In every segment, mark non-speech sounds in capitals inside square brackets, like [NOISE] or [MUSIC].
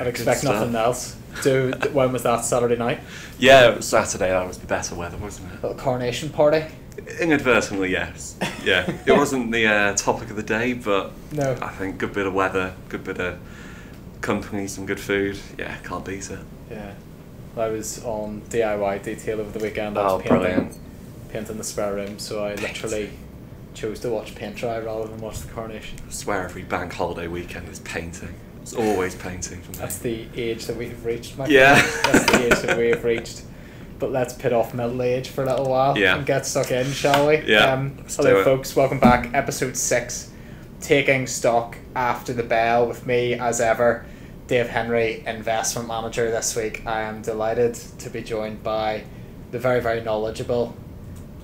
I'd expect nothing else. Do [LAUGHS] when was that Saturday night? Yeah, it was Saturday. That was the better weather, wasn't it? Little coronation party. Inadvertently, yes. Yeah, [LAUGHS] it wasn't the uh, topic of the day, but No. I think good bit of weather, good bit of company, some good food. Yeah, can't beat it. Yeah. I was on DIY detail over the weekend. I was Oh, painting, brilliant. painting the spare room, so I literally chose to watch paint dry rather than watch the coronation. I swear every bank holiday weekend is painting. It's always painting for me. That's the age that we've reached, Mike. Yeah. That's the age that we've reached. But let's pit off middle age for a little while Yeah. and get stuck in, shall we? Yeah, Um, hello, folks. Welcome back. Episode six, taking stock after the bell with me as ever, Dave Henry, investment manager. This week, I am delighted to be joined by the very, very knowledgeable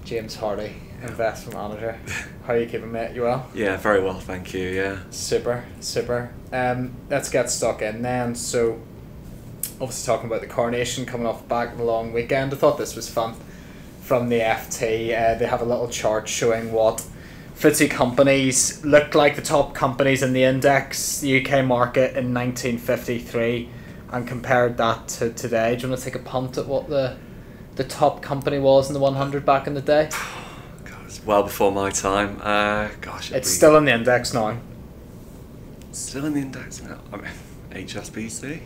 James Hardy, investment manager. How are you keeping, mate? You well? Yeah, very well, thank you. Yeah. Super, super. Um, let's get stuck in then. So, obviously talking about the coronation coming off back of the long weekend. I thought this was fun. From the FT, uh, they have a little chart showing what FTSE companies looked like the top companies in the index, the UK market in 1953, and compared that to today. Do you want to take a punt at what the the top company was in the 100 back in the day? [SIGHS] [SIGHS] It's well before my time. Uh, gosh, It's still in the index now. still in the index now. I mean, HSBC.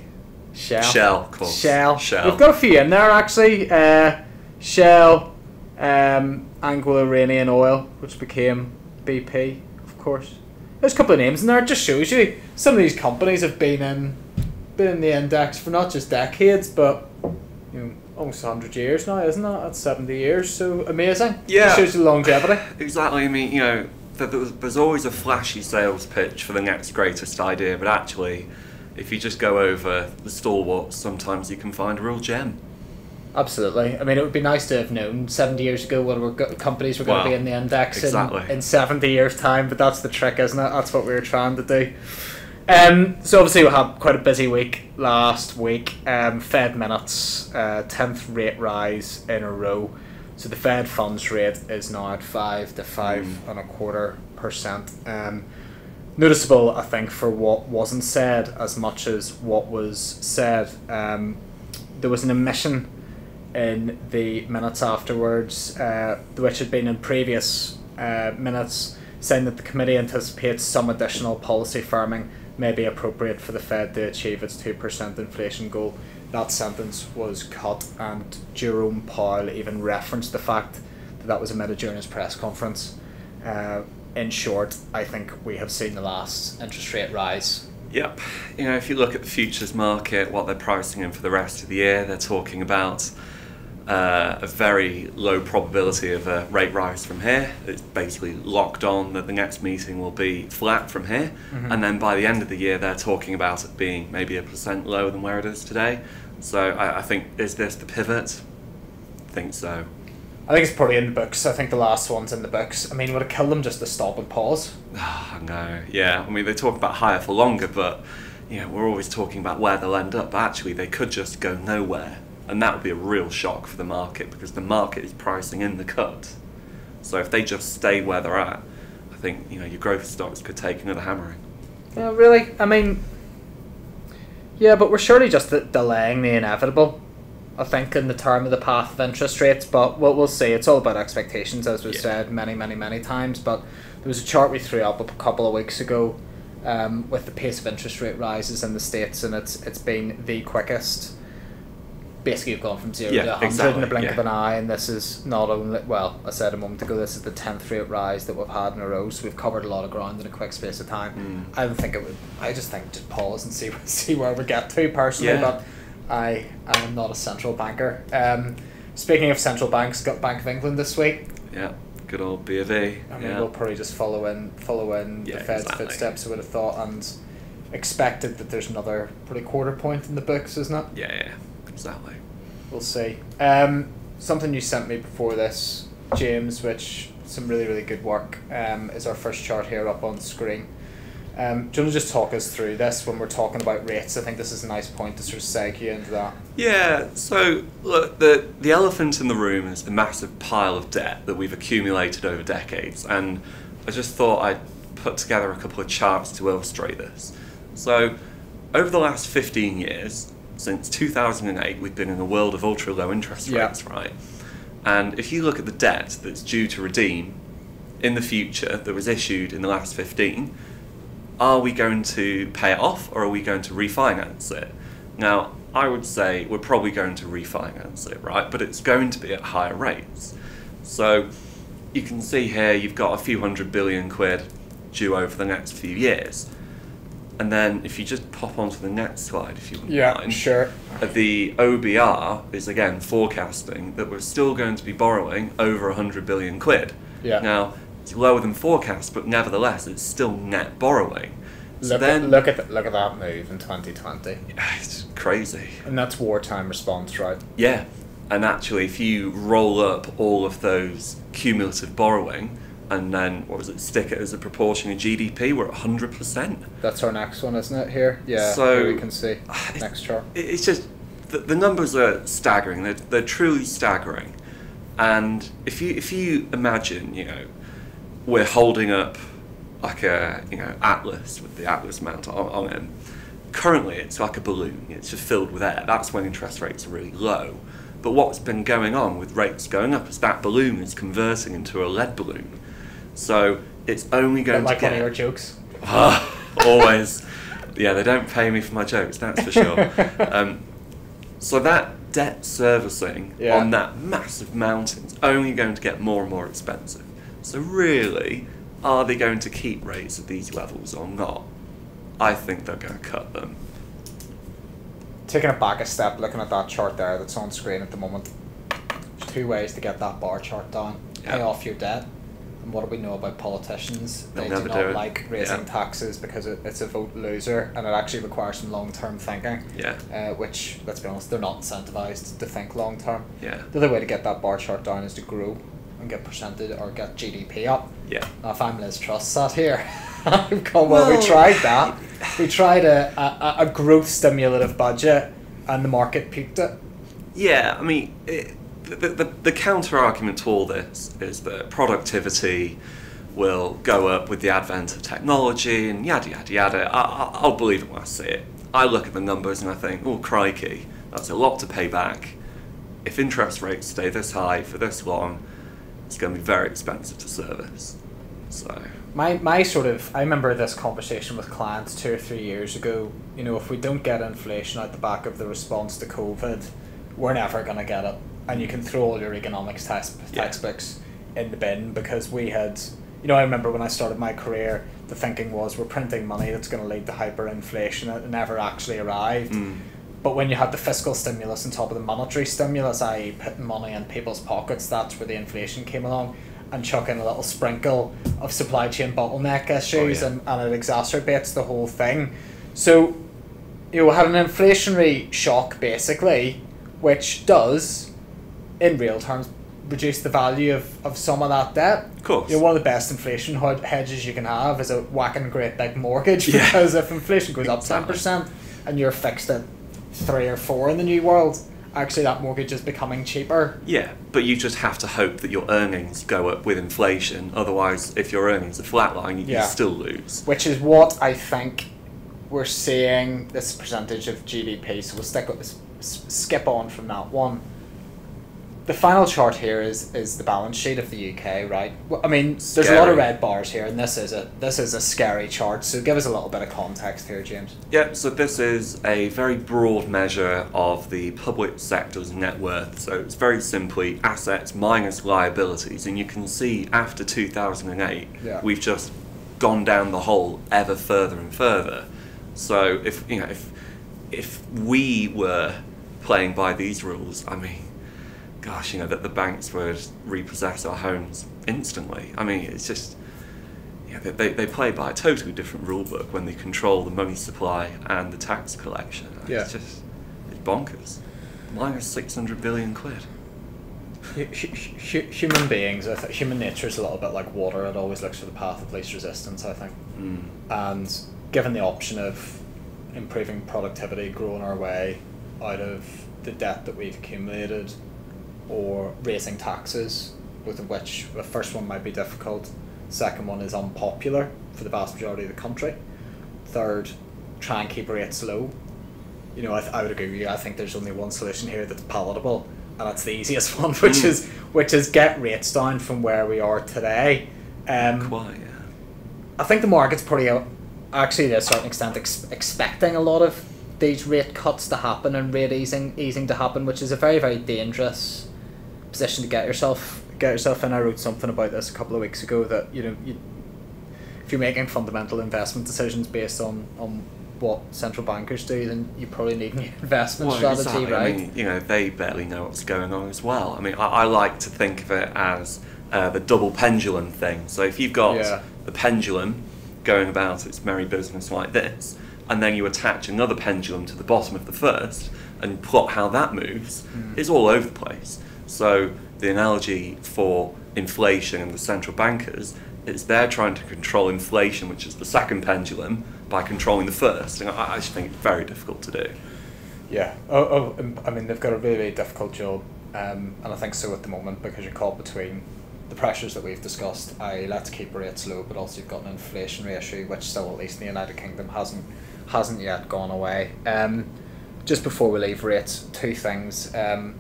Shell. Shell, of course. Shell. Shell. We've got a few in there actually. Uh, Shell, um, Anglo-Iranian Oil, which became BP, of course. There's a couple of names in there. It just shows you some of these companies have been in, been in the index for not just decades, but you know, almost hundred years now, isn't that? That's seventy years. So amazing. Yeah. It shows the longevity. [LAUGHS] Exactly. I mean, you know, th- th- there's always a flashy sales pitch for the next greatest idea, but actually, if you just go over the stalwarts, sometimes you can find a real gem. Absolutely. I mean, it would be nice to have known 70 years ago what were go- companies were going to be in the index Exactly. in, in 70 years' time, but that's the trick, isn't it? That's what we were trying to do. Um, so, obviously, we had quite a busy week last week. Um, Fed minutes, uh, 10th rate rise in a row. So, the Fed funds rate is now at 5 to 5 Mm. and a quarter percent. Um, noticeable, I think, for what wasn't said as much as what was said. Um, there was an omission in the minutes afterwards, uh, which had been in previous uh, minutes, saying that the committee anticipates some additional policy firming may be appropriate for the Fed to achieve its 2% inflation goal. That sentence was cut, and Jerome Powell even referenced the fact that that was omitted during his press conference. Uh, in short, I think we have seen the last interest rate rise. Yep. You know, if you look at the futures market, what they're pricing in for the rest of the year, they're talking about uh, a very low probability of a rate rise from here. It's basically locked on that the next meeting will be flat from here. Mhm. And then by the end of the year, they're talking about it being maybe a percent lower than where it is today. So I, I think, is this the pivot? I think so. I think it's probably in the books. I think the last one's in the books. I mean, would it kill them just to stop and pause? [SIGHS] I know. Yeah, I mean, they talk about higher for longer, but you know, we're always talking about where they'll end up. But actually, they could just go nowhere, and that would be a real shock for the market because the market is pricing in the cut. So if they just stay where they're at, I think you know your growth stocks could take another hammering. Yeah, really? I mean, yeah, but we're surely just delaying the inevitable. I think in the term of the path of interest rates, but we'll, we'll see. It's all about expectations, as we've Yeah. said many, many, many times. But there was a chart we threw up a couple of weeks ago um, with the pace of interest rate rises in the states, and it's it's been the quickest. Basically, you've gone from zero Yeah, to hundred in the blink of an eye, and this is not only well. I said a moment ago, this is the tenth rate rise that we've had in a row. So we've covered a lot of ground in a quick space of time. Mm. I don't think it would. I just think just pause and see [LAUGHS] see where we get to personally. Yeah. But I I am not a central banker. Um, speaking of central banks, got Bank of England this week. Yeah, good old B of A. I mean, yeah. we'll probably just follow in follow in Yeah, the Fed's exactly. footsteps. I would have thought and expected that there's another pretty quarter point in the books, isn't it? yeah, yeah, exactly. We'll see. Um, something you sent me before this, James, which some really really good work. Um, is our first chart here up on screen. Um, do you want to just talk us through this when we're talking about rates? I think this is a nice point to sort of segue into that. Yeah, so look, the the elephant in the room is the massive pile of debt that we've accumulated over decades, and I just thought I'd put together a couple of charts to illustrate this. So, over the last 15 years, since 2008, we've been in a world of ultra low interest Yeah. rates, right? And if you look at the debt that's due to redeem in the future that was issued in the last 15, are we going to pay it off or are we going to refinance it? Now, I would say we're probably going to refinance it, right? But it's going to be at higher rates. So you can see here you've got a few hundred billion quid due over the next few years. And then if you just pop onto the next slide, if you wouldn't Yeah, mind, sure. uh, the OBR is again forecasting that we're still going to be borrowing over 100 billion quid. Yeah. Now, it's lower than forecast, but nevertheless, it's still net borrowing. So Look, then, at, look at th- look at that move in 2020, it's crazy. and that's wartime response, right? Yeah. And actually, if you roll up all of those cumulative borrowing and then, what was it, stick it as a proportion of GDP, we're at 100%. That's our next one, isn't it? Here, yeah. So- we can see ah, next chart. It's just the, the numbers are staggering. They're, they're truly staggering. And if you if you imagine, you know, we're holding up like a you know atlas with the atlas mount on, on it. Currently, it's like a balloon. It's just filled with air. That's when interest rates are really low. But what's been going on with rates going up is that balloon is converting into a lead balloon. So it's only going like to one get of your jokes. [LAUGHS] Always. Yeah, they don't pay me for my jokes, that's for sure. [LAUGHS] um, so that debt servicing Yeah. on that massive mountain is only going to get more and more expensive. So really, are they going to keep rates at these levels or not? I think they're going to cut them. Taking it back a step, looking at that chart there that's on screen at the moment. There's two ways to get that bar chart down. Pay off your debt. And what do we know about politicians? They'll they do do not it. like raising Yeah. taxes because it, it's a vote loser and it actually requires some long term thinking. Yeah, Uh, which, let's be honest, they're not incentivized to think long term. yeah, The other way to get that bar chart down is to grow and get percentage or get GDP up. yeah. Now, if I'm Liz Truss sat here, [LAUGHS] I've gone, well, we tried that. [LAUGHS] We tried a, a, a growth stimulative budget and the market peaked it. Yeah, I mean, it, the, the, counter argument to all this is that productivity will go up with the advent of technology and yada yada yada. I, I'll believe it when I see it. I look at the numbers and I think, oh, crikey, that's a lot to pay back. If interest rates stay this high for this long, it's going to be very expensive to service. So, My, my sort of, I remember this conversation with clients two or three years ago. You know, if we don't get inflation out the back of the response to COVID, we're never going to get it. And you can throw all your economics text, Yeah. textbooks in the bin because we had, you know, I remember when I started my career, the thinking was we're printing money that's going to lead to hyperinflation. It never actually arrived. mm, But when you had the fiscal stimulus on top of the monetary stimulus, i.e., putting money in people's pockets, that's where the inflation came along. And chuck in a little sprinkle of supply chain bottleneck issues, yeah. and, and it exacerbates the whole thing. So, you know, had an inflationary shock basically, which does, in real terms, reduce the value of, of some of that debt. of course. You know, one of the best inflation hed- hedges you can have is a whacking great big mortgage Yeah. because if inflation goes up ten percent and you're fixed at three or four in the new world, actually that mortgage is becoming cheaper. Yeah, but you just have to hope that your earnings go up with inflation. Otherwise, if your earnings are flatline, you, Yeah. you still lose. Which is what I think we're seeing this percentage of GDP. So we'll stick with s- s- skip on from that one. The final chart here is is the balance sheet of the UK, right? Well, I mean, there's a lot of red bars here, and this is a this is a scary chart. So give us a little bit of context here, James. Yeah, so this is a very broad measure of the public sector's net worth. So it's very simply assets minus liabilities, and you can see after 2008, Yeah. we've just gone down the hole ever further and further. So if you know if if we were playing by these rules, I mean, gosh, you know that the banks would repossess our homes instantly. I mean, it's just yeah, they, they, play by a totally different rule book when they control the money supply and the tax collection. Yeah. It's just it's bonkers. Minus six hundred billion quid. Hu- hu- hu- Human beings, I th- human nature is a little bit like water. It always looks for the path of least resistance. I think. Mm. and given the option of improving productivity, growing our way out of the debt that we've accumulated, or raising taxes, both of which the first one might be difficult, second one is unpopular for the vast majority of the country, third, try and keep rates low. You know, I, I would agree with you. I think there's only one solution here that's palatable, and that's the [LAUGHS] easiest one, which Mm. is which is get rates down from where we are today. Um, Quite, yeah. I think the market's pretty uh, actually to a certain extent ex- expecting a lot of these rate cuts to happen and rate easing easing to happen, which is a very very dangerous position to get yourself get yourself in. I wrote something about this a couple of weeks ago that you know you, if you're making fundamental investment decisions based on on what central bankers do, then you probably need a new [LAUGHS] investment strategy, exactly. right? I mean, you know, they barely know what's going on as well. I mean, I, I like to think of it as uh, the double pendulum thing. So if you've got Yeah. the pendulum going about its merry business like this, and then you attach another pendulum to the bottom of the first and plot how that moves, Mm. it's all over the place. So the analogy for inflation and the central bankers is they're trying to control inflation, which is the second pendulum, by controlling the first. And I, just think it's very difficult to do. Yeah. Oh, oh. um, I mean, they've got a really, really difficult job, um, and I think so at the moment because you're caught between the pressures that we've discussed. I let's keep rates low, but also you've got an inflationary issue, which still, at least in the United Kingdom, hasn't hasn't yet gone away. Um, just before we leave rates, two things. Um,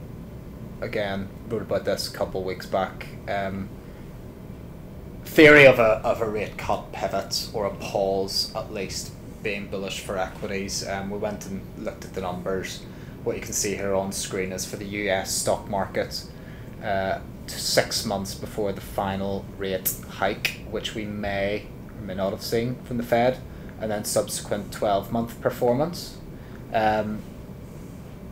again, wrote about this a couple of weeks back. Um, theory of a of a rate cut pivot or a pause at least being bullish for equities. Um, we went and looked at the numbers. What you can see here on screen is for the U.S. stock market, uh, six months before the final rate hike, which we may or may not have seen from the Fed, and then subsequent twelve month performance. Um,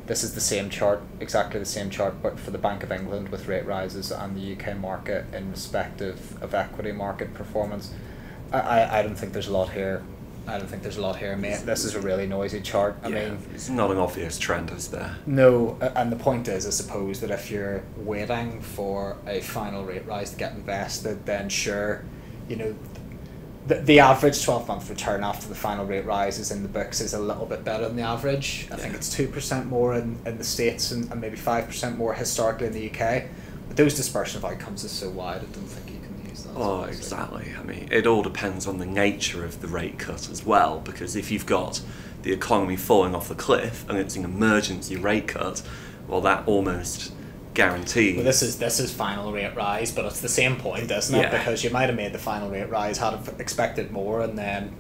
this is the same chart, exactly the same chart, but for the Bank of England with rate rises and the UK market in respective of equity market performance. I, I, I don't think there's a lot here. I don't think there's a lot here, mate. This is a really noisy chart. I yeah, mean, it's not an obvious trend, is there? no, and the point is, I suppose, that if you're waiting for a final rate rise to get invested, then sure, you know, the, the average 12 month return after the final rate rises in the books is a little bit better than the average. I think it's 2% more in, in the States and, and maybe 5% more historically in the UK. But those dispersion of outcomes is so wide, I don't think you can use that. Oh, basis. exactly. I mean, it all depends on the nature of the rate cut as well, because if you've got the economy falling off the cliff and it's an emergency rate cut, well, that almost guarantees. Well, this is this is final rate rise, but it's the same point, isn't it? Yeah. Because you might have made the final rate rise, had expected more, and then,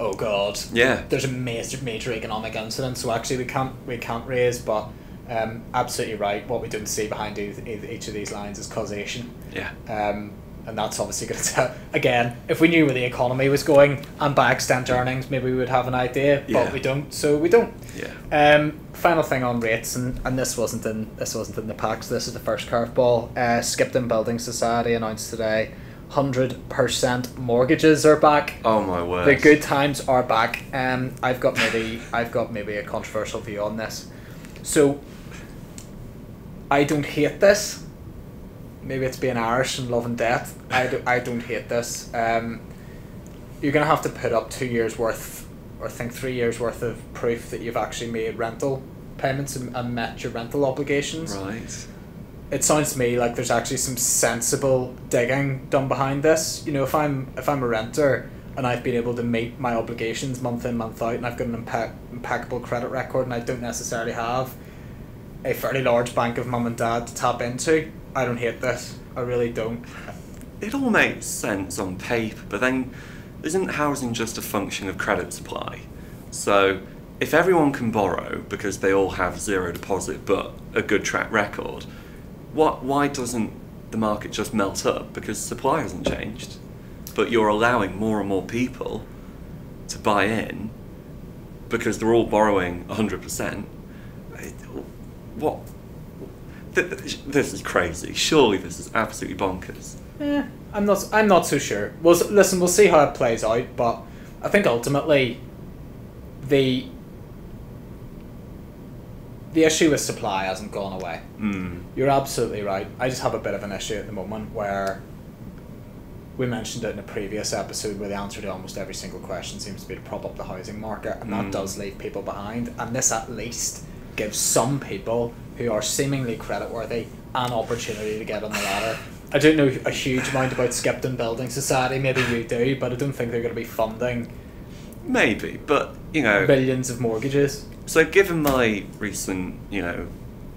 oh god, Yeah. there's a major major economic incident. So actually, we can't we can't raise, but um, absolutely right. What we don't see behind each, each of these lines is causation. Yeah. Um, and that's obviously going to. Again, if we knew where the economy was going and by extent earnings, maybe we would have an idea, Yeah. but we don't. So we don't. Yeah. Um, final thing on rates, and, and this wasn't in this wasn't in the packs. This is the first curveball. Uh, Skipton Building Society announced today, hundred percent mortgages are back. Oh my word. The good times are back. Um, I've got maybe I've got maybe a controversial view on this. So I don't hate this. Maybe it's being Irish and love and death. I, do, I don't hate this. Um, you're gonna have to put up two years worth, or I think three years worth of proof that you've actually made rental payments and, and met your rental obligations Right. it sounds to me like there's actually some sensible digging done behind this. You know, if I'm if I'm a renter and I've been able to meet my obligations month in month out, and I've got an impe- impeccable credit record, and I don't necessarily have a fairly large bank of mum and dad to tap into, I don't hate this. I really don't. It all makes sense on paper, but then isn't housing just a function of credit supply? So if everyone can borrow because they all have zero deposit but a good track record, what why doesn't the market just melt up because supply hasn't changed? But you're allowing more and more people to buy in because they're all borrowing 100%. What? Th- th- This is crazy. Surely this is absolutely bonkers. Eh, I'm not. I'm not so sure. Well, listen, we'll see how it plays out. But I think ultimately, the the issue with supply hasn't gone away. Mm. You're absolutely right. I just have a bit of an issue at the moment where we mentioned it in a previous episode where the answer to almost every single question seems to be to prop up the housing market, and that Mm. does leave people behind. And this at least gives some people who are seemingly creditworthy an opportunity to get on the ladder. I don't know a huge amount about Skipton Building Society, maybe you do, but I don't think they're going to be funding maybe, but you know, billions of mortgages. so given my recent, you know,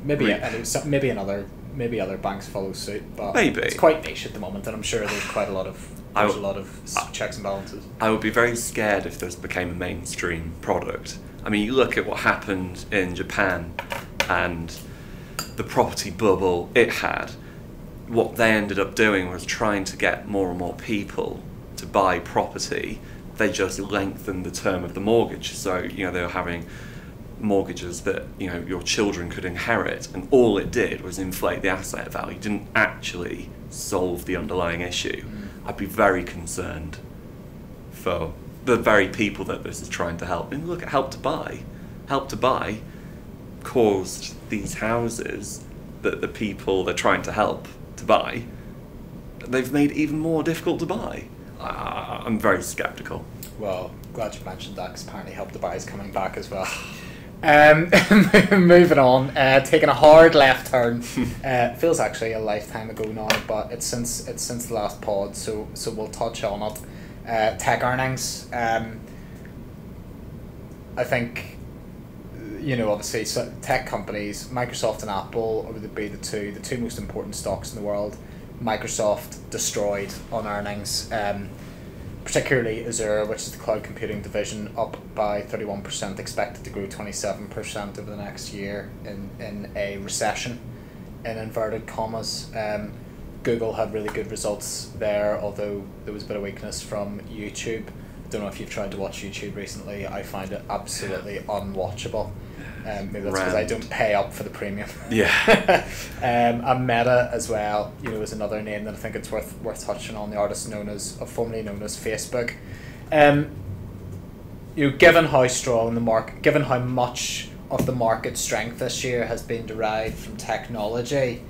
Maybe Re- and was maybe another maybe other banks follow suit, but Maybe. it's quite niche at the moment, and I'm sure there's quite a lot of I there's a w- lot of s- checks and balances. I would be very scared if this became a mainstream product. I mean, you look at what happened in Japan and the property bubble it had. What they ended up doing was trying to get more and more people to buy property. They just lengthened the term of the mortgage. So, you know, they were having mortgages that, you know, your children could inherit. And all it did was inflate the asset value. It didn't actually solve the underlying issue. Mm. I'd be very concerned for the very people that this is trying to help. And look at Help to Buy. Help to Buy caused these houses that the people they're trying to help to buy, they've made even more difficult to buy. I I'm very skeptical. Well, glad you mentioned that because apparently Help to Buy is coming back as well. [SIGHS] Um, [LAUGHS] moving on, uh, taking a hard left turn. [LAUGHS] uh, feels actually a lifetime ago now, but it's since it's since the last pod, so so we'll touch on it. Uh, tech earnings. Um, I think, you know, obviously, so tech companies, Microsoft and Apple would be the two the two most important stocks in the world. Microsoft destroyed on earnings. Um, particularly Azure, which is the cloud computing division, up by 31%, expected to grow 27% over the next year in, in a recession, in inverted commas. Um, Google had really good results there, although there was a bit of weakness from YouTube. I don't know if you've tried to watch YouTube recently. I find it absolutely unwatchable. Um, maybe that's because I don't pay up for the premium. Yeah. [LAUGHS] um, and Meta as well, you know, is another name that I think it's worth worth touching on. The artist known as, uh, formerly known as Facebook. Um, you know, given how strong the market, given how much of the market strength this year has been derived from technology,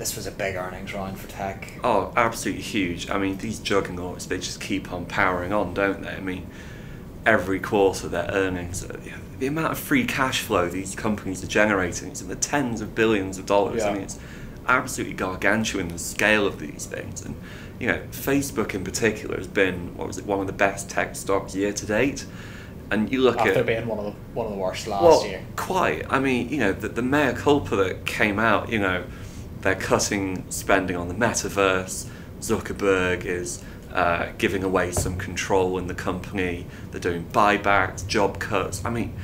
this was a big earnings round for tech. Oh, absolutely huge. I mean, these juggernauts, they just keep on powering on, don't they? I mean, every quarter their earnings, uh, yeah, the amount of free cash flow these companies are generating is in the tens of billions of dollars. I mean, it's absolutely gargantuan the scale of these things. And, you know, Facebook in particular has been, what was it, one of the best tech stocks year to date. And you look After at. being one of the one of the worst last well, year. quite. I mean, you know, the, the mea culpa that came out, you know, they're cutting spending on the metaverse. Zuckerberg is uh, giving away some control in the company. They're doing buybacks, job cuts. I mean,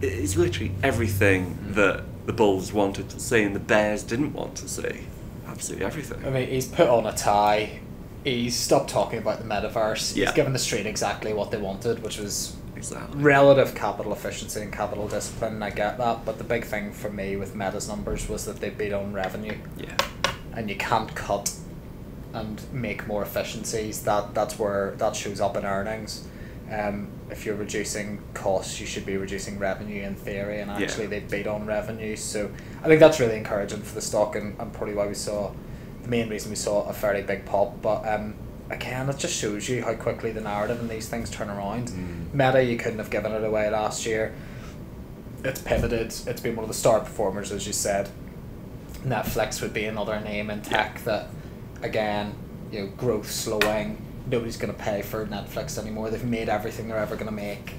it's literally everything that the Bulls wanted to see and the Bears didn't want to see. Absolutely everything. I mean, he's put on a tie. He's stopped talking about the metaverse. Yeah. He's given the street exactly what they wanted, which was Exactly. relative capital efficiency and capital discipline. and I get that, but the big thing for me with Meta's numbers was that they beat on revenue, Yeah. and you can't cut and make more efficiencies. That that's where that shows up in earnings. Um, if you're reducing costs, you should be reducing revenue in theory, and Yeah. actually they beat on revenue. So I think that's really encouraging for the stock, and, and probably why we saw the main reason we saw a fairly big pop. But um, again, it just shows you how quickly the narrative and these things turn around. Mm. Meta, you couldn't have given it away last year. It's pivoted. It's been one of the star performers, as you said. Netflix would be another name in tech that, again, you know, growth slowing. Nobody's going to pay for Netflix anymore. They've made everything they're ever going to make.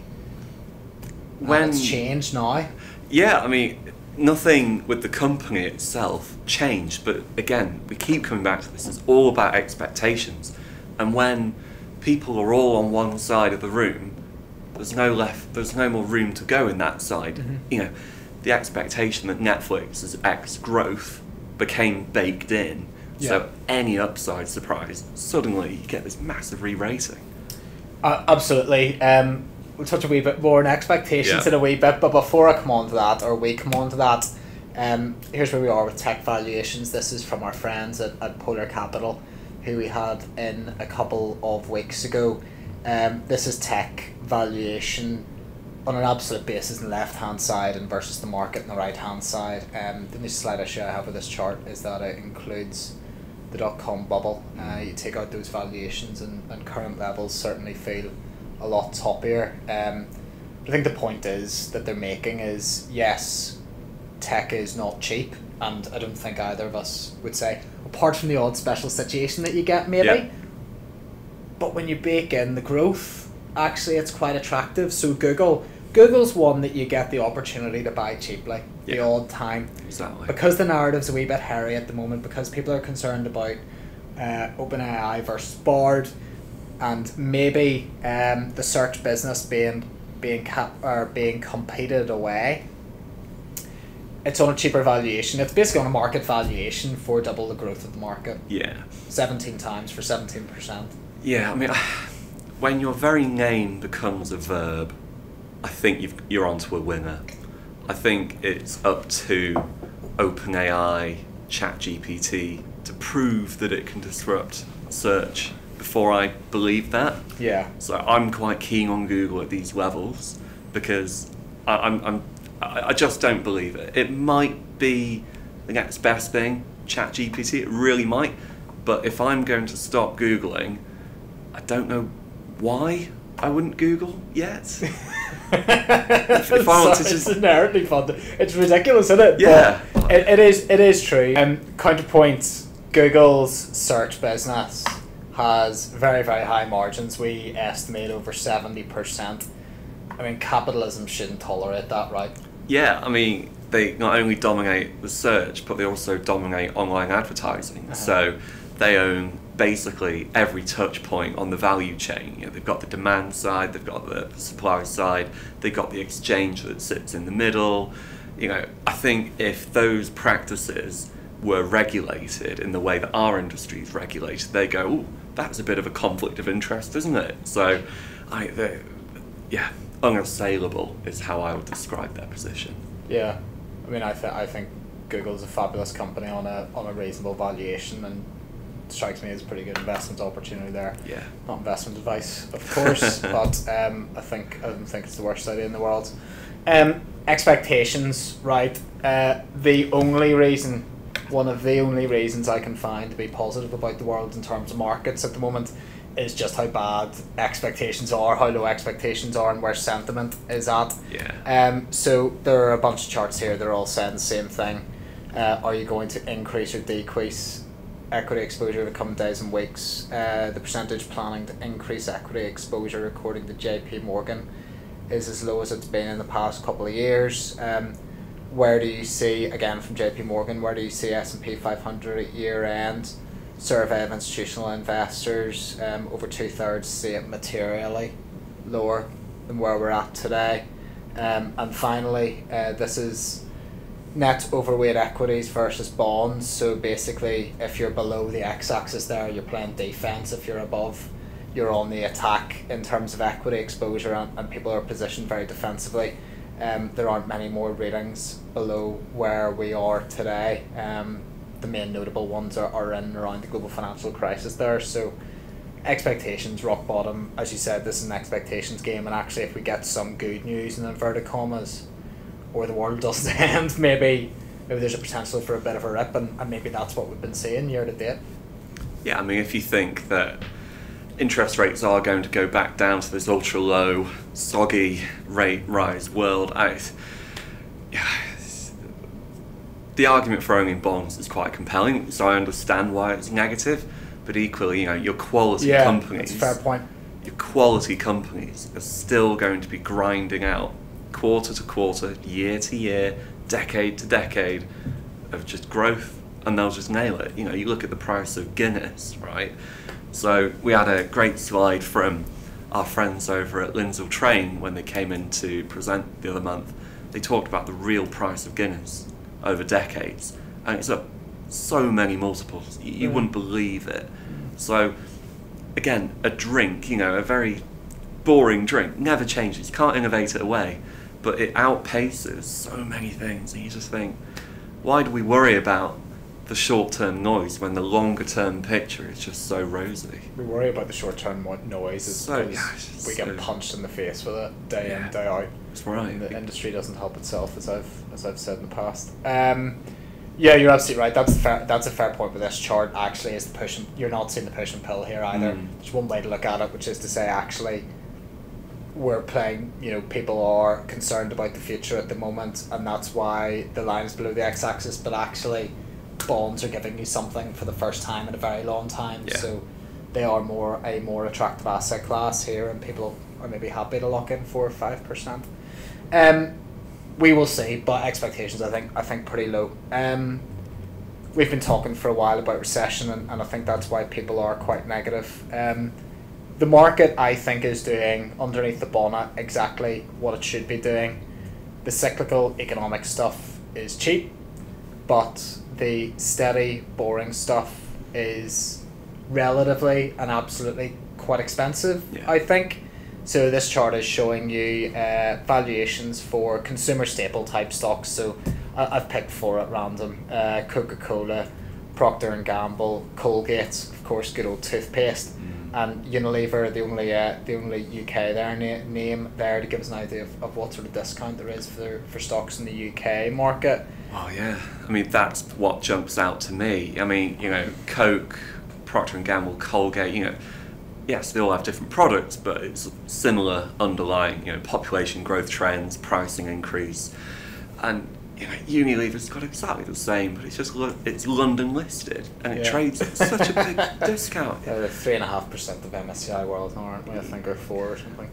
And When- it's changed now. Yeah, I mean, nothing with the company itself changed, but again, we keep coming back to this. It's all about expectations, and when people are all on one side of the room, there's no left. There's no more room to go in that side. Mhm. You know, the expectation that Netflix's X growth became baked in. Yeah. So any upside surprise, suddenly you get this massive re-rating. Uh, absolutely. Um, we'll touch a wee bit more on expectations Yeah. in a wee bit, but before I come on to that, or we come on to that, um, here's where we are with tech valuations. This is from our friends at, at Polar Capital, who we had in a couple of weeks ago. Um, this is tech valuation on an absolute basis on the left hand side and versus the market on the right hand side. Um, the new slide I show I have with this chart is that it includes the dot com bubble. Uh, you take out those valuations and, and current levels certainly feel a lot toppier. Um, I think the point is that they're making is yes, tech is not cheap, and I don't think either of us would say, apart from the odd special situation that you get maybe. Yeah. But when you bake in the growth actually it's quite attractive. So Google, Google's one that you get the opportunity to buy cheaply the Yeah. odd time Exactly. because the narrative's a wee bit hairy at the moment because people are concerned about uh, OpenAI versus Bard and maybe um, the search business being being cap or being competed away. It's on a cheaper valuation. It's basically on a market valuation for double the growth of the market. yeah. Seventeen times for seventeen percent. Yeah, I mean, [SIGHS] when your very name becomes a verb, I think you've, you're onto a winner. I think it's up to OpenAI, ChatGPT to prove that it can disrupt search before I believe that. Yeah. So I'm quite keen on Google at these levels because I, I'm, I'm I I just don't believe it. It might be the next best thing, ChatGPT. It really might. But if I'm going to stop googling, I don't know why I wouldn't Google yet. [LAUGHS] if [LAUGHS] to it's just- inherently fun. It's ridiculous, isn't it? Yeah. But it, it is. It is true. Um, counterpoint: Google's search business has very very high margins. We estimate over seventy percent. I mean, capitalism shouldn't tolerate that, right? Yeah, I mean, they not only dominate the search, but they also dominate online advertising. Uh-huh. So they own basically every touch point on the value chain. You know, they've got the demand side, they've got the supply side, they've got the exchange that sits in the middle. You know, I think if those practices were regulated in the way that our industry is regulated, they go, oh, that's a bit of a conflict of interest, isn't it? So, I, yeah, unassailable is how I would describe their position. Yeah. I mean, I th- I think Google's a fabulous company on a on a reasonable valuation and strikes me as a pretty good investment opportunity there. Yeah. not investment advice, of course, [LAUGHS] but um, I think I don't think it's the worst idea in the world. Um, expectations, right? Uh, the only reason, one of the only reasons I can find to be positive about the world in terms of markets at the moment is just how bad expectations are, how low expectations are, and where sentiment is at. Yeah. Um, so there are a bunch of charts here. They're all saying the same thing. Uh, are you going to increase or decrease equity exposure in the coming days and weeks? Uh, the percentage planning to increase equity exposure, according to J.P. Morgan, is as low as it's been in the past couple of years. Um, where do you see again from J.P. Morgan? Where do you see S and P five hundred at year end? Survey of institutional investors, um, over two thirds see it materially lower than where we're at today. Um, and finally, uh, this is net overweight equities versus bonds. So basically, if you're below the x axis there, you're playing defense. If you're above, you're on the attack in terms of equity exposure, and, and people are positioned very defensively. Um, there aren't many more ratings below where we are today. Um, the main notable ones are, are in and around the global financial crisis there. So expectations rock bottom. As you said, this is an expectations game, and actually, if we get some good news in inverted commas, or the world doesn't [LAUGHS] end, maybe maybe there's a potential for a bit of a rip, and, and maybe that's what we've been seeing year to date. Yeah, I mean, if you think that interest rates are going to go back down to this ultra low, soggy rate rise world, I, yeah, the argument for owning bonds is quite compelling, so I understand why it's negative. But equally, you know, your quality Yeah, companies, fair point. your quality companies are still going to be grinding out quarter to quarter, year to year, decade to decade of just growth, and they'll just nail it. You know, you look at the price of Guinness, right? So we had a great slide from our friends over at Lindsell Train when they came in to present the other month. They talked about the real price of Guinness over decades, and it's up so many multiples. You, you Mm. wouldn't believe it. So again, a drink, you know, a very boring drink, never changes. You can't innovate it away, but it outpaces so many things, and you just think, why do we worry about the short-term noise when the longer-term picture is just so rosy? We worry about the short term noise So, yeah, we so- get punched in the face with it day Yeah. in day out. That's right. And the industry doesn't help itself, as I've as I've said in the past. Um, yeah, you're absolutely right. That's a fair. That's a fair point with this chart. Actually, is the push. And, you're not seeing the push and pull here either. Mm. There's one way to look at it, which is to say, actually, we're playing. You know, people are concerned about the future at the moment, and that's why the line is below the x-axis. But actually, bonds are giving you something for the first time in a very long time. Yeah. So, they are more a more attractive asset class here, and people are maybe happy to lock in four or five percent. Um, we will see, but expectations I think I think pretty low. Um, we've been talking for a while about recession, and, and I think that's why people are quite negative. Um, the market, I think, is doing underneath the bonnet exactly what it should be doing. The cyclical economic stuff is cheap, but the steady, boring stuff is relatively and absolutely quite expensive, Yeah. I think. So this chart is showing you uh, valuations for consumer staple type stocks. So I, I've picked four at random: uh, Coca Cola, Procter and Gamble, Colgate, of course, good old toothpaste, and Unilever. The only uh, the only UK there na- name there to give us an idea of, of what sort of discount there is for for stocks in the UK market. Oh yeah, I mean that's what jumps out to me. I mean, you know, Coke, Procter and Gamble, Colgate. You know, yes, they all have different products, but it's similar underlying. You know, population growth trends, pricing increase, and you know, Unilever's got exactly the same, but it's just lo- it's London listed and it Yeah. trades at such a big [LAUGHS] discount. Uh, three and a half percent of MSCI World now, aren't we? I think or four or something.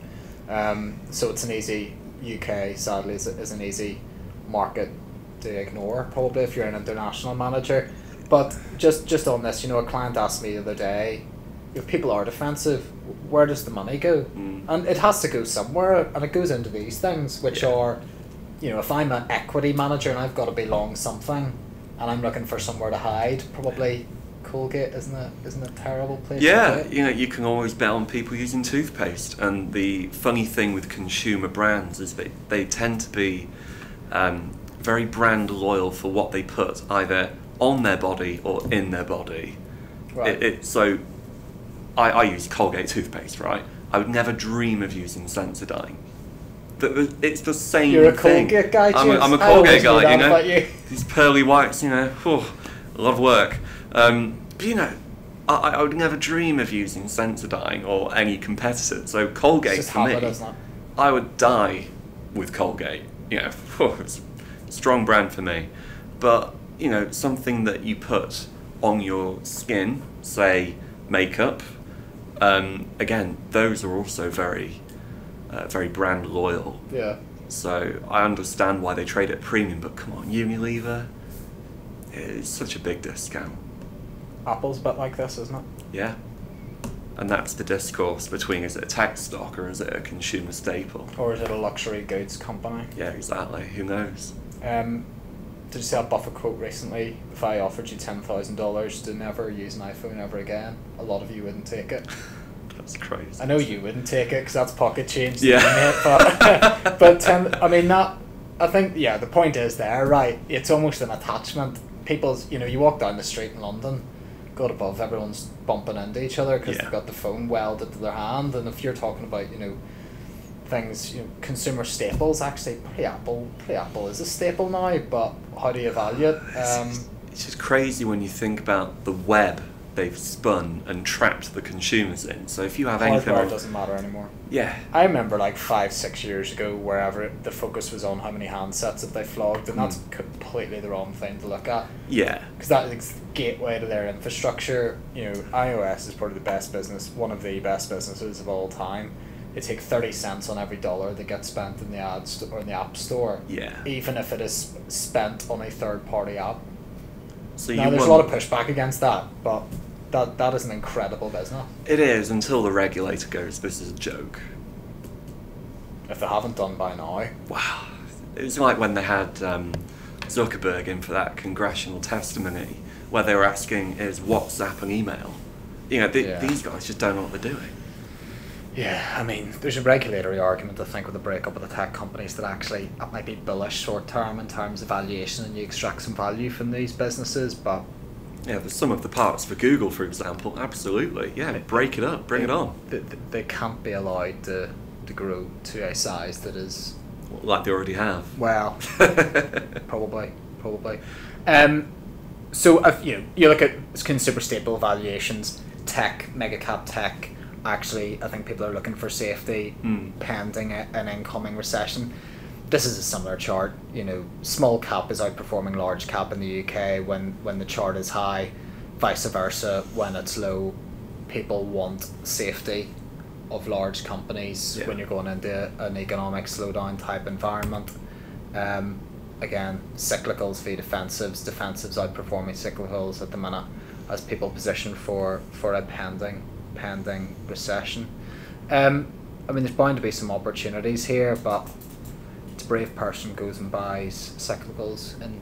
Um, so it's an easy UK. Sadly, is, is an easy market to ignore. Probably if you're an international manager. But just just on this, you know, a client asked me the other day, if people are defensive, where does the money go? Mm. And it has to go somewhere, and it goes into these things, which Yeah. are, you know, if I'm an equity manager and I've got to be long something, and I'm looking for somewhere to hide, probably Colgate isn't it? Isn't it a terrible place? Yeah, you know, you can always bet on people using toothpaste. And the funny thing with consumer brands is that they tend to be um, very brand loyal for what they put either on their body or in their body. Right. It, it, so, I, I use Colgate toothpaste, right? I would never dream of using Sensodyne. The- it's the same You're a thing. Colgate guy, I'm a? I'm a Colgate guy, you know. you. These pearly whites, you know, whew, a lot of work. Um, but you know, I, I would never dream of using Sensodyne or any competitor. So Colgate for me. I would die with Colgate. You know, [LAUGHS] whew, it's a strong brand for me. But you know, something that you put on your skin, say makeup. Um, again, those are also very, uh, very brand loyal. Yeah. So I understand why they trade at premium, but come on, Unilever, it's such a big discount. Apple's a bit like this, isn't it? Yeah. And that's the discourse between is it a tech stock or is it a consumer staple? Or is it a luxury goods company? Yeah, exactly. Who knows? Um, did you see a Buffett quote recently? If I offered you ten thousand dollars to never use an iPhone ever again, a lot of you wouldn't take it. [LAUGHS] That's crazy. I know you wouldn't take it because that's pocket change. Yeah. mate, but [LAUGHS] but ten, I mean that. I think yeah. The point is there, right? It's almost an attachment. People's, you know, you walk down the street in London, God above, everyone's bumping into each other because Yeah. they've got the phone welded to their hand. And if you're talking about, you know, things, you know, consumer staples, actually, pretty Apple, pretty Apple is a staple now. But how do you value it? Um, it's just crazy when you think about the web they've spun and trapped the consumers in. So if you have anything, hardware on- doesn't matter anymore. yeah, I remember like five, six years ago, wherever the focus was on how many handsets that they flogged, and that's Mm. completely the wrong thing to look at yeah, because that is the gateway to their infrastructure. You know, iOS is probably the best business, one of the best businesses of all time. They take thirty cents on every dollar that gets spent in the ad st- or in the app store, yeah. even if it is spent on a third party app. So now, there's a lot of pushback against that, but that that is an incredible business. It is until the regulator goes. This is a joke. If they haven't done by now, Wow. It was like when they had um, Zuckerberg in for that congressional testimony where they were asking, is WhatsApp an email? You know, th- Yeah. these guys just don't know what they're doing. Yeah, I mean, there's a regulatory argument, I think, with the breakup of the tech companies that actually that might be bullish short term in terms of valuation and you extract some value from these businesses, but Yeah, the sum of the parts for Google, for example, absolutely. Yeah, break it up, bring it on. They, they- they can't be allowed to, to grow to a size that is, Like they already have. well, [LAUGHS] probably, probably. Um, so if you know, you look at consumer staple valuations, tech, mega cap tech. Actually, I think people are looking for safety Mm. pending a, an incoming recession. This is a similar chart. You know, small cap is outperforming large cap in the UK when when the chart is high, vice versa when it's low. people want safety of large companies Yeah. when you're going into an economic slowdown type environment. Um, again, cyclicals v defensives. Defensives outperforming cyclicals at the minute as people position for, for a pending pending recession. Um, I mean, there's bound to be some opportunities here, but brave person goes and buys cyclicals and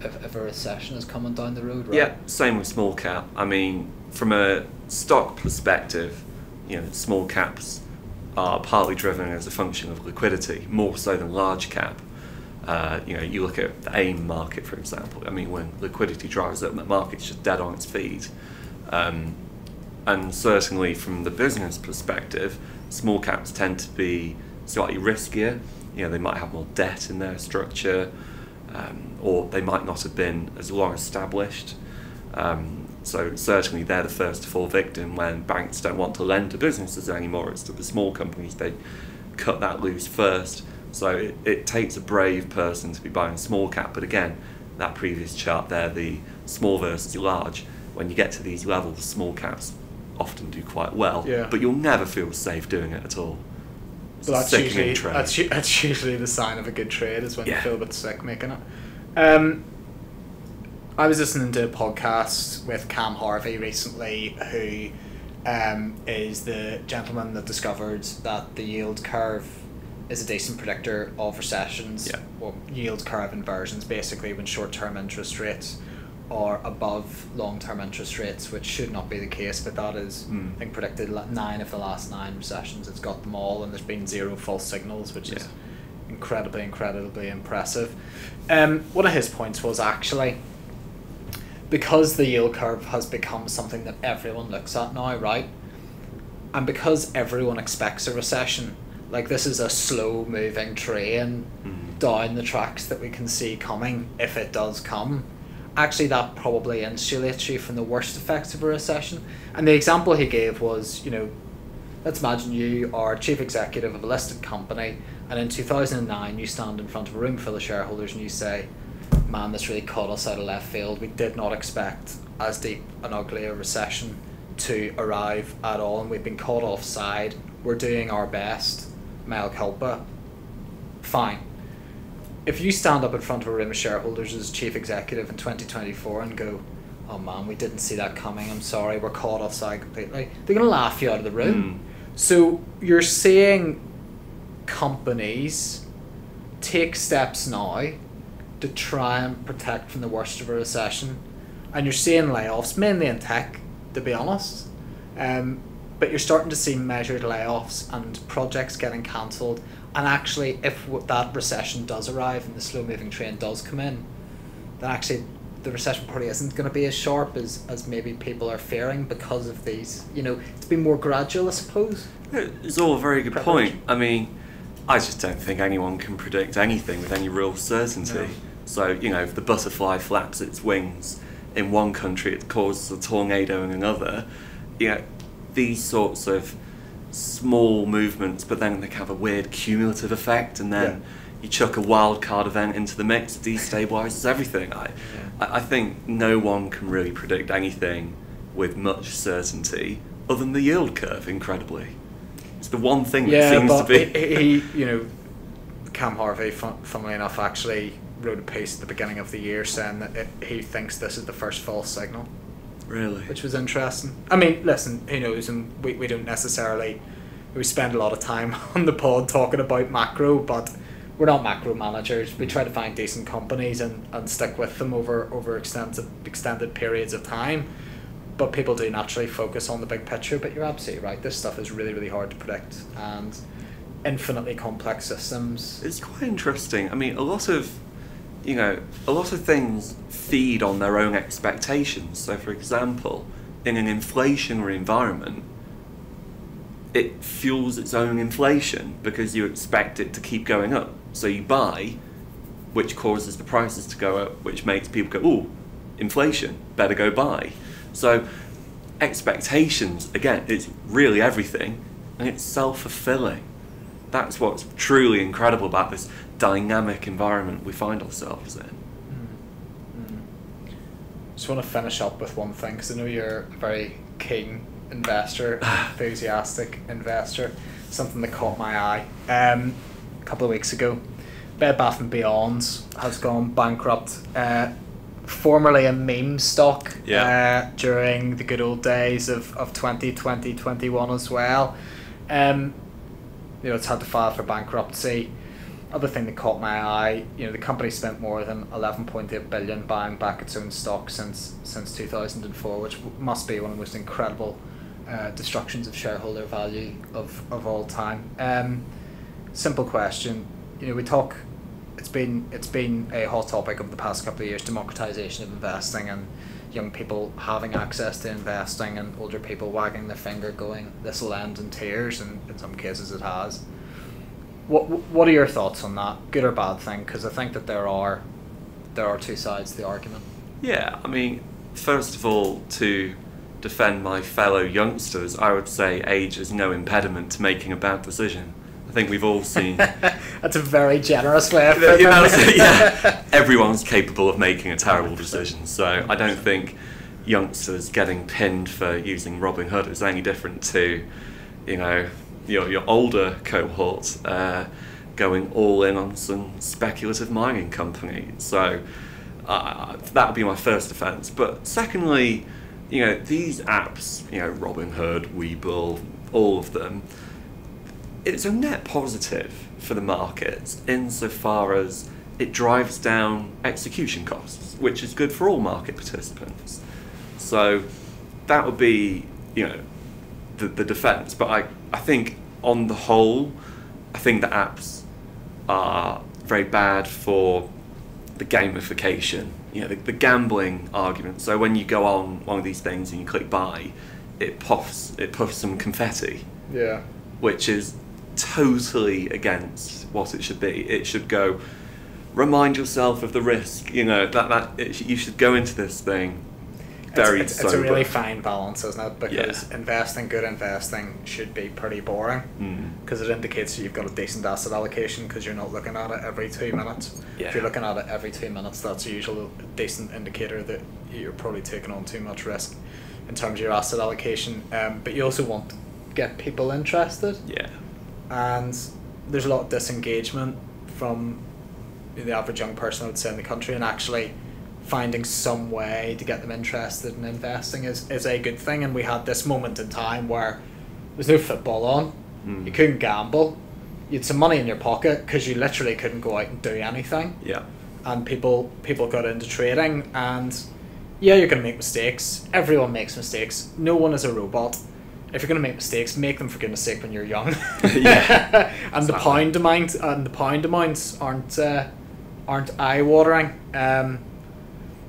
if, if a recession is coming down the road, right? Yeah, same with small cap. I mean, from a stock perspective, you know, small caps are partly driven as a function of liquidity, more so than large cap. Uh, you know, you look at the AIM market, for example. I mean, when liquidity dries up, that market's just dead on its feet. Um, and certainly from the business perspective, small caps tend to be slightly riskier. You know, they might have more debt in their structure, um, or they might not have been as long established. Um, so certainly they're the first to fall victim when banks don't want to lend to businesses anymore. It's to the small companies they cut that loose first. So it, it takes a brave person to be buying small cap. But again, that previous chart there, the small versus large, when you get to these levels, small caps often do quite well. Yeah. But you'll never feel safe doing it at all. But that's sickening usually trade. that's, [LAUGHS] that's usually the sign of a good trade is when you Yeah. feel a bit sick making it. Um, I was listening to a podcast with Cam Harvey recently, who um, is the gentleman that discovered that the yield curve is a decent predictor of recessions. Yeah. Well, yield curve inversions, basically, when short term interest rates are above long term interest rates, which should not be the case, but that is, Mm. I think, predicted nine of the last nine recessions. It's got them all, and there's been zero false signals, which is incredibly, incredibly impressive. Um, one of his points was actually because the yield curve has become something that everyone looks at now, right? And because everyone expects a recession, like this is a slow moving train Mhm. down the tracks that we can see coming if it does come. Actually, that probably insulates you from the worst effects of a recession. And the example he gave was, you know, let's imagine you are chief executive of a listed company, and in 2009 you stand in front of a room full of shareholders and you say, Man, this really caught us out of left field. We did not expect as deep and ugly a recession to arrive at all, and we've been caught offside. We're doing our best. Mea culpa. Fine. If you stand up in front of a room of shareholders as chief executive in 2024 and go, oh man, we didn't see that coming, I'm sorry, we're caught offside completely, they're going to laugh you out of the room. So you're seeing companies take steps now to try and protect from the worst of a recession. And you're seeing layoffs, mainly in tech, to be honest. Um, but you're starting to see measured layoffs and projects getting cancelled. And actually, if that recession does arrive and the slow moving train does come in, then actually the recession probably isn't going to be as sharp as, as maybe people are fearing because of these. You know, it's been more gradual, I suppose. It's all a very good Preparation. point. I mean, I just don't think anyone can predict anything with any real certainty. No. So, you know, if the butterfly flaps its wings in one country, it causes a tornado in another. You know, these sorts of small movements, but then they can have a weird cumulative effect, and then you chuck a wild card event into the mix, it destabilizes everything. I, I I think no one can really predict anything with much certainty other than the yield curve, incredibly. It's the one thing that Yeah, seems but to be. he, he, you know, Cam Harvey, fun, funnily enough, actually wrote a piece at the beginning of the year saying that it, he thinks this is the first false signal, really? which was interesting. I mean, listen, who knows? And we, we don't necessarily we spend a lot of time [LAUGHS] on the pod talking about macro, but we're not macro managers. We try to find decent companies and, and stick with them over over extensive extended periods of time. But people do naturally focus on the big picture. But you're absolutely right. This stuff is really really hard to predict and infinitely complex systems. It's quite interesting. I mean, a lot of, you know, a lot of things feed on their own expectations. So, for example, in an inflationary environment, it fuels its own inflation because you expect it to keep going up. So you buy, which causes the prices to go up, which makes people go, "Oh, inflation, better go buy." So expectations again, it's really everything, and it's self fulfilling that's what's truly incredible about this dynamic environment we find ourselves in. Just want to finish up with one thing because I know you're a very keen investor, [SIGHS] enthusiastic investor. Something that caught my eye um, a couple of weeks ago. Bed Bath and Beyond has gone bankrupt. Uh, formerly a meme stock Yeah. uh, during the good old days of, of 2020 21 as well. Um, you know, it's had to file for bankruptcy. Other thing that caught my eye, you know, the company spent more than 11.8 billion buying back its own stock since since 2004, which must be one of the most incredible uh, destructions of shareholder value of, of all time. Um, simple question, you know, we talk. It's been it's been a hot topic over the past couple of years: democratization of investing and young people having access to investing, and older people wagging their finger, going, "This will end in tears," and in some cases it has. What What are your thoughts on that? Good or bad thing? Because I think that there are there are two sides to the argument. Yeah, I mean, first of all, to defend my fellow youngsters, I would say age is no impediment to making a bad decision. I think we've all seen. [LAUGHS] That's a very generous way of putting it. yeah, [LAUGHS] everyone's capable of making a terrible decision. So I don't think youngsters getting pinned for using Robinhood is any different to, you know, your your older cohort uh, going all in on some speculative mining company. So uh, that would be my first offence. But secondly, you know, these apps, you know, Robinhood, Webull, all of them it's a net positive for the market insofar as it drives down execution costs, which is good for all market participants. So that would be, you know, the, the defense. But I, I think on the whole, I think the apps are very bad for the gamification, you know, the, the gambling argument. So when you go on one of these things and you click buy, it puffs it puffs some confetti Yeah. which is totally against what it should be. It should go. Remind yourself of the risk. You know that that it, sh- you should go into this thing very it's, it's, it's a really fine balance, isn't it? Because Yeah. investing, good investing, should be pretty boring. Mm. Because it indicates you've got a decent asset allocation because you're not looking at it every two minutes. Yeah. If you're looking at it every two minutes, that's usually a usual decent indicator that you're probably taking on too much risk in terms of your asset allocation. Um, but you also want to get people interested, Yeah, and there's a lot of disengagement from the average young person, I would say, in the country, and actually finding some way to get them interested in investing is, is a good thing. And we had this moment in time where there's no football on, Mm. you couldn't gamble, you had some money in your pocket because you literally couldn't go out and do anything, yeah, and people people got into trading. And yeah, you're going to make mistakes. Everyone makes mistakes. No one is a robot. If you're going to make mistakes, make them for goodness sake when you're young. [LAUGHS] Yeah. [LAUGHS] and the pound amount and the pound amounts aren't uh, aren't eye watering. Um,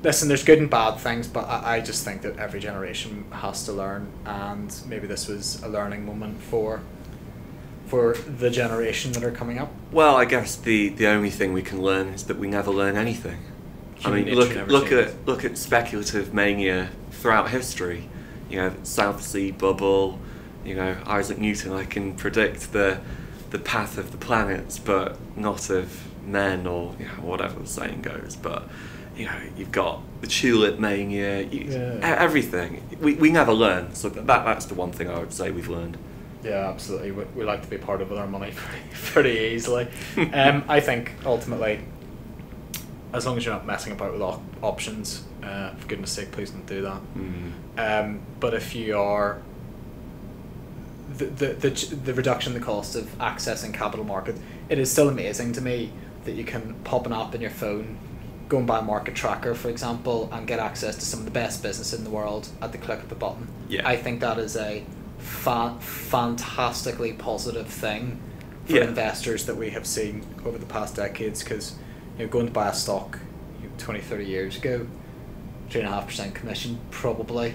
listen, there's good and bad things, but I, I just think that every generation has to learn, and maybe this was a learning moment for for the generation that are coming up. Well, I guess the, the only thing we can learn is that we never learn anything. Human I mean, look look changes. at look at speculative mania throughout history. You know, South Sea bubble. You know, Isaac Newton. I can predict the the path of the planets, but not of men or you know, whatever the saying goes. But you know, you've got the tulip mania. You, Yeah. Everything. We, we never learn. So that that's the one thing I would say we've learned. Yeah, absolutely. We, we like to be part of with our money [LAUGHS] pretty, pretty easily. [LAUGHS] um, I think ultimately, as long as you're not messing about with op- options, uh, for goodness sake, please don't do that. Mm. Um, but if you are the, the, the, the reduction in the cost of accessing capital markets, it is still amazing to me that you can pop an app in your phone, go and buy a market tracker, for example, and get access to some of the best business in the world at the click of a button. Yeah. I think that is a fa- fantastically positive thing for Yeah. investors that we have seen over the past decades because you know, going to buy a stock you know, 20, 30 years ago, three and a half percent commission probably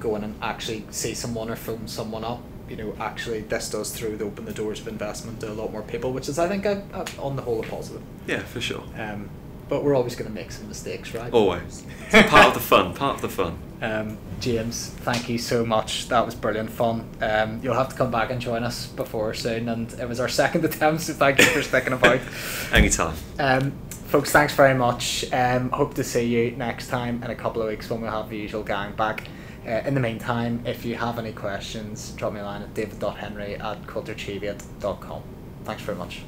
go in and actually see someone or phone someone up you know actually this does through to open the doors of investment to a lot more people which is i think a, a, on the whole a positive Yeah, for sure. um, but we're always going to make some mistakes right Always. [LAUGHS] It's part of the fun. Part of the fun. um, james thank you so much that was brilliant fun um, you'll have to come back and join us before soon and it was our second [LAUGHS] attempt so thank you for sticking about [LAUGHS] Anytime. Um, folks, thanks very much. Um, hope to see you next time in a couple of weeks when we have the usual gang back. Uh, in the meantime, if you have any questions, drop me a line at david.henry at quiltercheviot.com. Thanks very much.